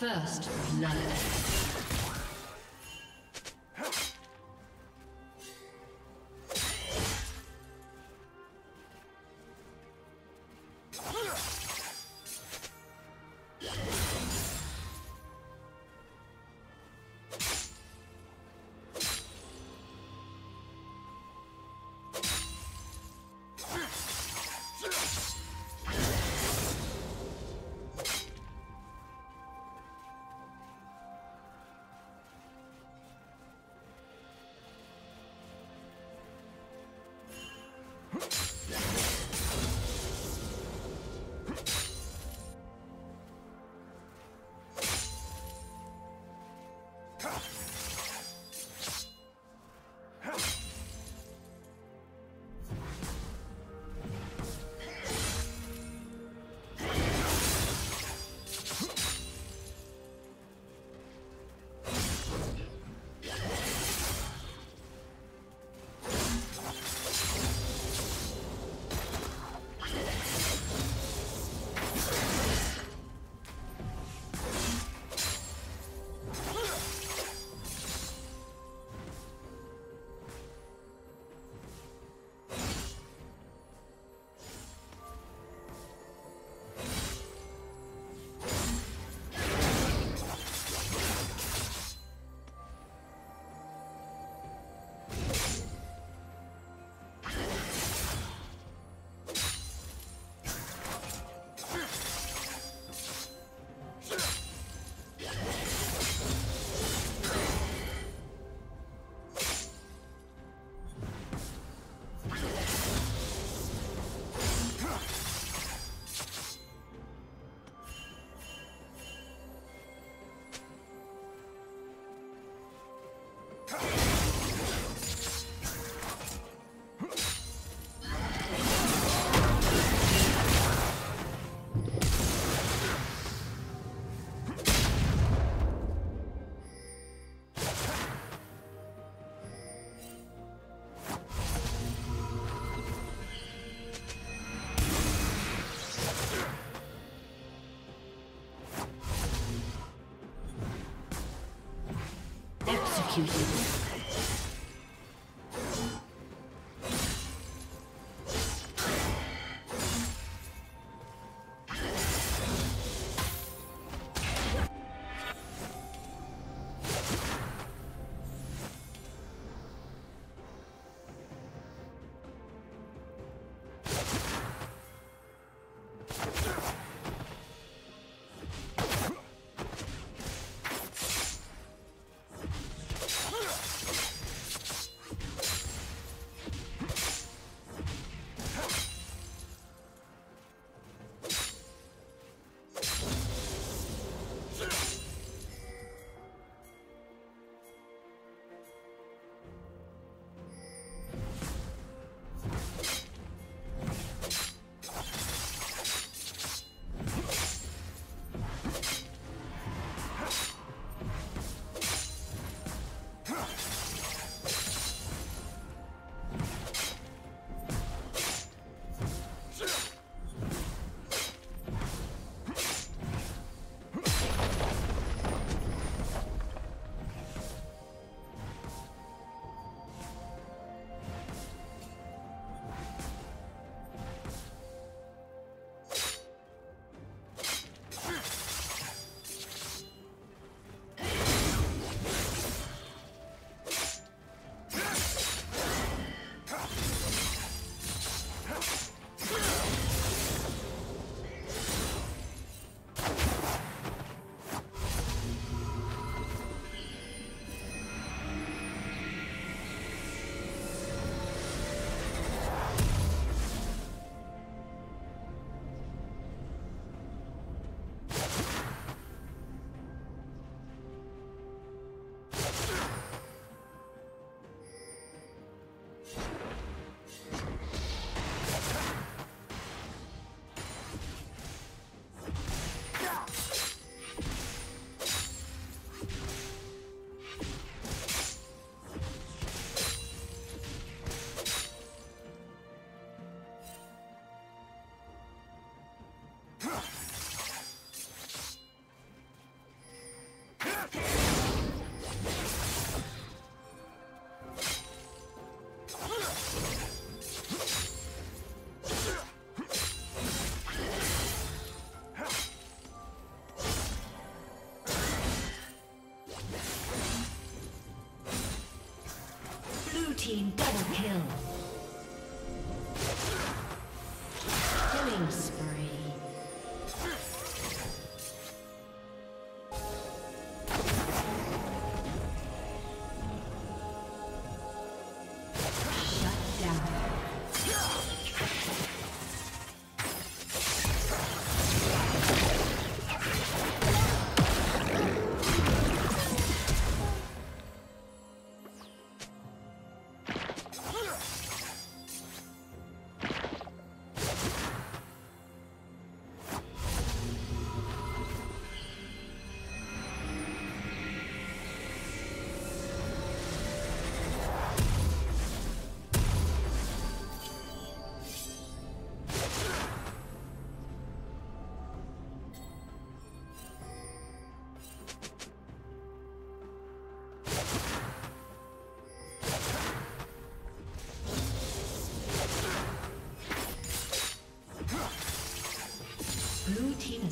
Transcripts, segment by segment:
First blood. Team double kill.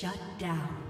Shut down.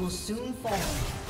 Will soon fall.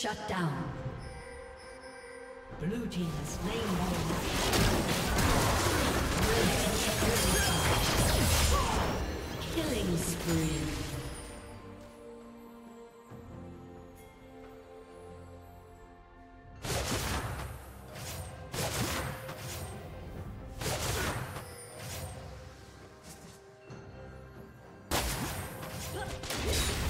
Shut down. Blue team has slain Killing spree. Blue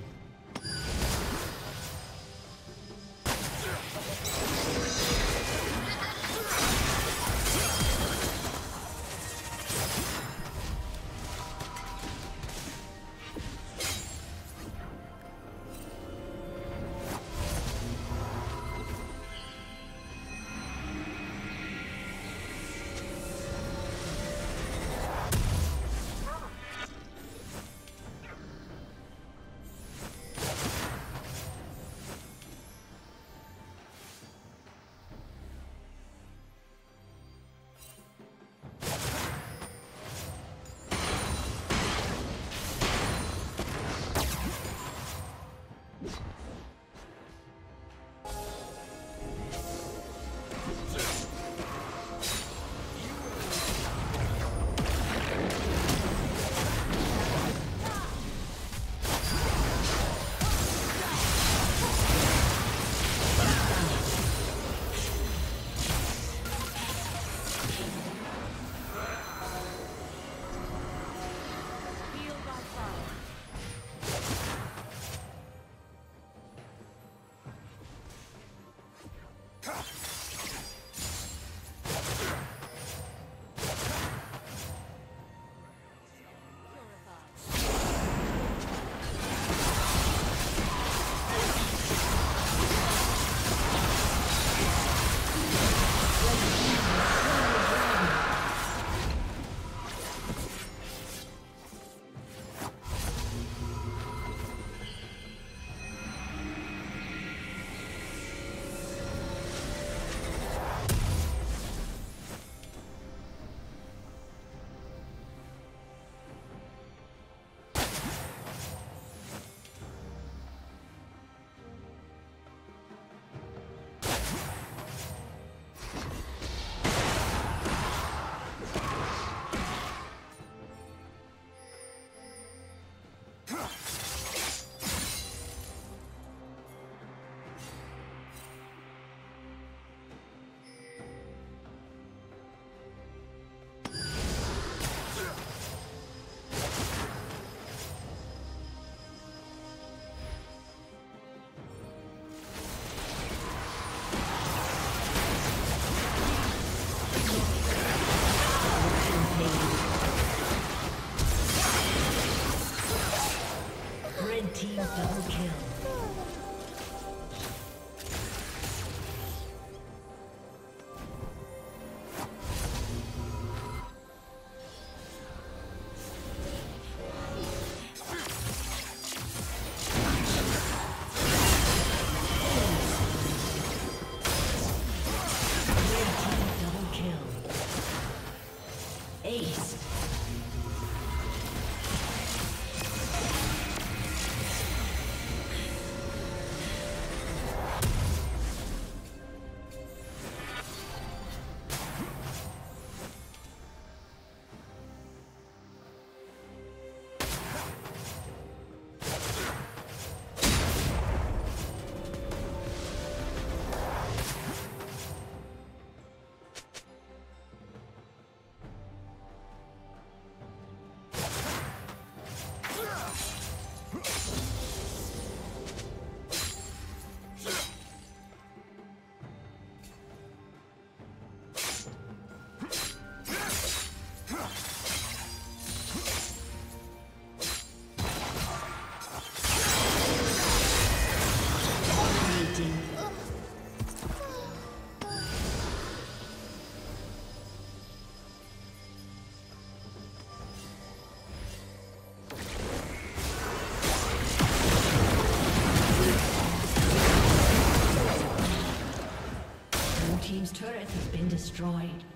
Destroyed.